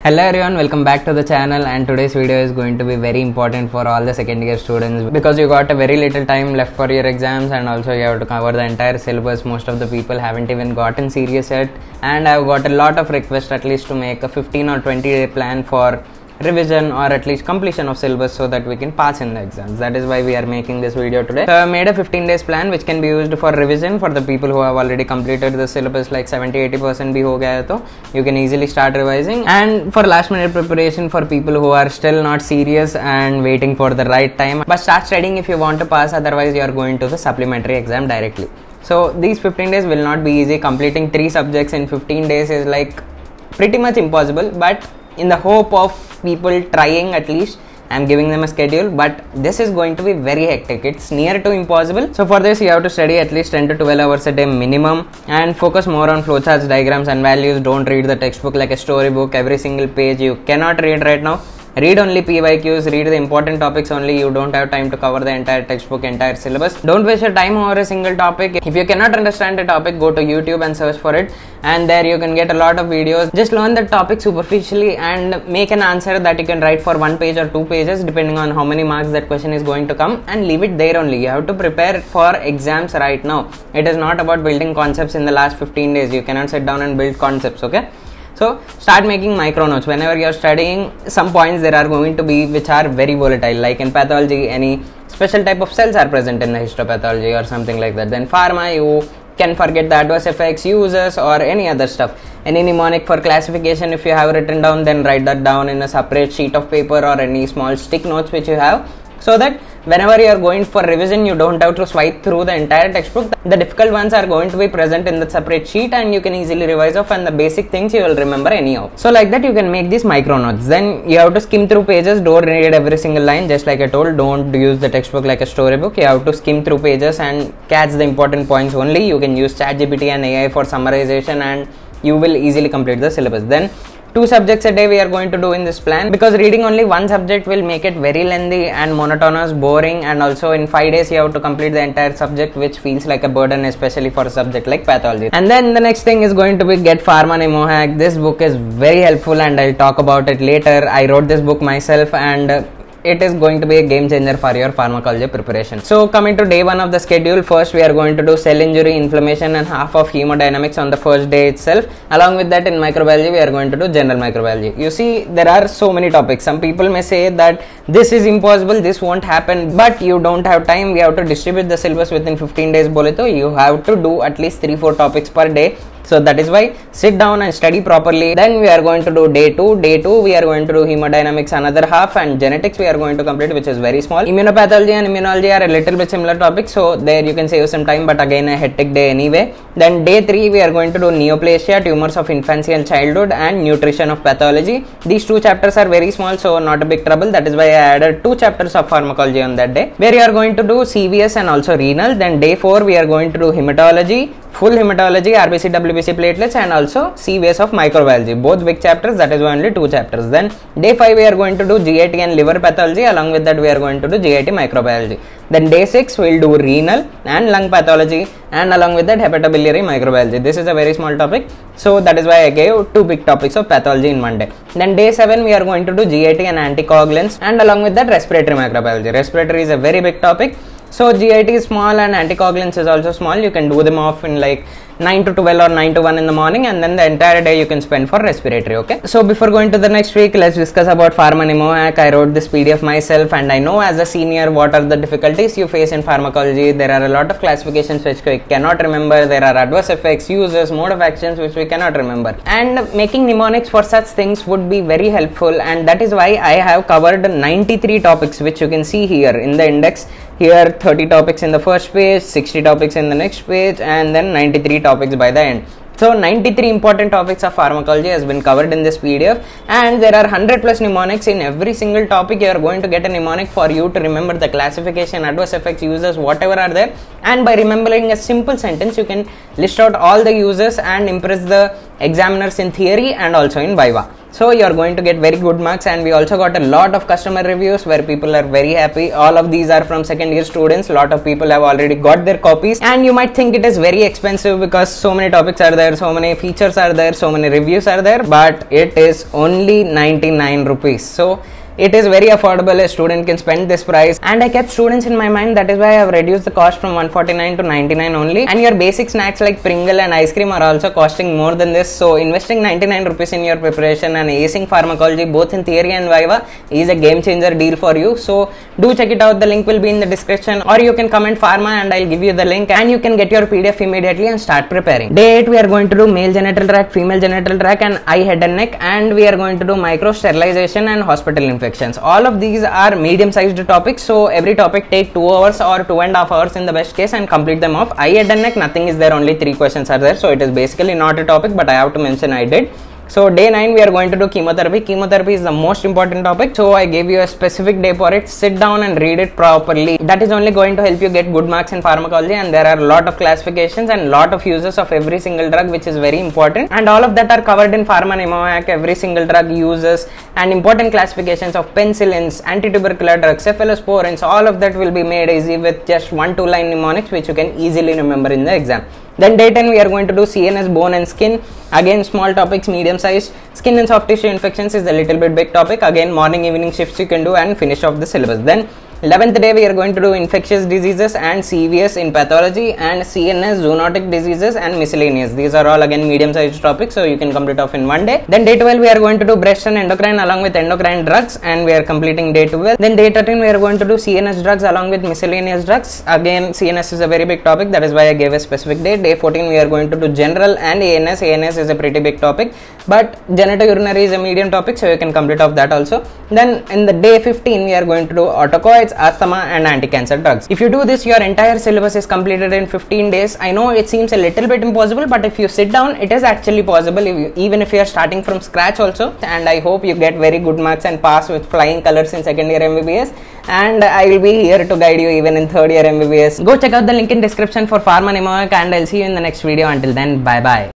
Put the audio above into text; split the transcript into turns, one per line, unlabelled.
Hello everyone, welcome back to the channel and today's video is going to be very important for all the second year students because you got a very little time left for your exams and also you have to cover the entire syllabus. Most of the people haven't even gotten serious yet and I've got a lot of requests at least to make a 15 or 20 day plan for revision or at least completion of syllabus so that we can pass in the exams. That is why we are making this video today. So i made a 15 days plan which can be used for revision for the people who have already completed the syllabus like 70 80 percent bhi ho gaya to you can easily start revising. And for last minute preparation for people who are still not serious and waiting for the right time but start studying if you want to pass otherwise you are going to the supplementary exam directly. So these 15 days will not be easy. Completing three subjects in 15 days is like pretty much impossible but in the hope of people trying at least. I'm giving them a schedule but this is going to be very hectic. It's near to impossible. So for this you have to study at least 10 to 12 hours a day minimum and focus more on flowcharts diagrams and values. Don't read the textbook like a storybook. Every single page you cannot read right now read only pyqs read the important topics only. You don't have time to cover the entire textbook entire syllabus. Don't waste your time over a single topic. If you cannot understand a topic go to youtube and search for it. And there you can get a lot of videos. Just learn the topic superficially and make an answer that you can write for one page or two pages depending on how many marks that question is going to come and leave it there only. You have to prepare for exams right now. It is not about building concepts in the last 15 days. You cannot sit down and build concepts okay so start making micro notes whenever you're studying some points there are going to be which are very volatile. Like in pathology any special type of cells are present in the histopathology or something like that. Then pharma you can forget the adverse effects uses or any other stuff. Any mnemonic for classification if you have written down then write that down in a separate sheet of paper or any small stick notes which you have. So that whenever you are going for revision you don't have to swipe through the entire textbook. The difficult ones are going to be present in the separate sheet and you can easily revise off and the basic things you will remember anyhow. So like that you can make these micro notes then you have to skim through pages don't read every single line. Just like i told don't use the textbook like a storybook. You have to skim through pages and catch the important points only. You can use chatgpt and ai for summarization and you will easily complete the syllabus. Then two subjects a day we are going to do in this plan because reading only one subject will make it very lengthy and monotonous boring and also in five days you have to complete the entire subject which feels like a burden especially for a subject like pathology and then the next thing is going to be get pharma Hack. this book is very helpful and i'll talk about it later i wrote this book myself and it is going to be a game changer for your pharmacology preparation. So coming to day one of the schedule, first we are going to do cell injury, inflammation and half of hemodynamics on the first day itself. Along with that in microbiology, we are going to do general microbiology. You see, there are so many topics. Some people may say that this is impossible, this won't happen, but you don't have time. We have to distribute the syllabus within 15 days. Bolito, you have to do at least 3-4 topics per day so that is why sit down and study properly. Then we are going to do day 2 day 2 we are going to do hemodynamics another half and genetics we are going to complete which is very small. Immunopathology and immunology are a little bit similar topics so there you can save some time but again a hectic day anyway. Then day 3 we are going to do neoplasia tumors of infancy and childhood and nutrition of pathology. These two chapters are very small so not a big trouble. That is why i added two chapters of pharmacology on that day. Where you are going to do cvs and also renal. Then day 4 we are going to do hematology full hematology, RBC, WBC platelets and also CVS of microbiology. Both big chapters, that is only two chapters. Then day 5 we are going to do GIT and liver pathology. Along with that we are going to do GIT microbiology. Then day 6 we will do renal and lung pathology and along with that hepatobiliary microbiology. This is a very small topic. So that is why I gave two big topics of pathology in one day. Then day 7 we are going to do GIT and anticoagulants and along with that respiratory microbiology. Respiratory is a very big topic so GIT is small and anticoagulants is also small. You can do them off in like 9 to 12 or 9 to 1 in the morning and then the entire day you can spend for respiratory okay? So before going to the next week let's discuss about pharma Hack. i wrote this pdf myself and i know as a senior what are the difficulties you face in pharmacology. There are a lot of classifications which we cannot remember. There are adverse effects uses mode of actions which we cannot remember. And making mnemonics for such things would be very helpful and that is why i have covered 93 topics which you can see here in the index here 30 topics in the first page 60 topics in the next page and then 93 topics by the end so 93 important topics of pharmacology has been covered in this PDF and there are 100 plus mnemonics in every single topic you are going to get a mnemonic for you to remember the classification, adverse effects, uses, whatever are there and by remembering a simple sentence you can list out all the uses and impress the examiners in theory and also in Viva. So you are going to get very good marks and we also got a lot of customer reviews where people are very happy. All of these are from second year students. Lot of people have already got their copies and you might think it is very expensive because so many topics are there there, so many features are there, so many reviews are there, but it is only 99 rupees. So it is very affordable. A student can spend this price. And i kept students in my mind. That is why i have reduced the cost from 149 to 99 only. And your basic snacks like pringle and ice cream are also costing more than this. So investing 99 rupees in your preparation and acing pharmacology both in theory and viva is a game changer deal for you. So do check it out. The link will be in the description. Or you can comment pharma and i'll give you the link. And you can get your pdf immediately and start preparing. Day 8 we are going to do male genital tract female genital tract and eye head and neck. And we are going to do micro sterilization and hospital infection infections all of these are medium sized topics so every topic take 2 hours or 2 and half hours in the best case and complete them off. I head done neck nothing is there only 3 questions are there so it is basically not a topic but i have to mention i did so day 9 we are going to do chemotherapy. Chemotherapy is the most important topic. So I gave you a specific day for it. Sit down and read it properly. That is only going to help you get good marks in pharmacology and there are a lot of classifications and lot of uses of every single drug which is very important and all of that are covered in Pharma Mnemoac. Every single drug uses and important classifications of penicillins, antitubercular drugs, cephalosporins. All of that will be made easy with just one two line mnemonics which you can easily remember in the exam. Then day 10 we are going to do CNS, bone and skin. Again small topics, medium size. Skin and soft tissue infections is a little bit big topic. Again morning evening shifts you can do and finish off the syllabus. Then 11th day we are going to do infectious diseases and CVS in pathology and CNS zoonotic diseases and miscellaneous. These are all again medium sized topics so you can complete off in one day. Then day 12 we are going to do breast and endocrine along with endocrine drugs and we are completing day 12. Then day 13 we are going to do CNS drugs along with miscellaneous drugs. Again CNS is a very big topic that is why I gave a specific day. Day 14 we are going to do general and ANS. ANS is a pretty big topic but genitourinary is a medium topic so you can complete off that also. Then in the day 15 we are going to do autocoids asthma and anti-cancer drugs. If you do this, your entire syllabus is completed in 15 days. I know it seems a little bit impossible, but if you sit down, it is actually possible, if you, even if you are starting from scratch also. And I hope you get very good marks and pass with flying colors in second year MBBS. And I will be here to guide you even in third year MBBS. Go check out the link in description for Pharma Mnemoac and I'll see you in the next video. Until then, bye bye.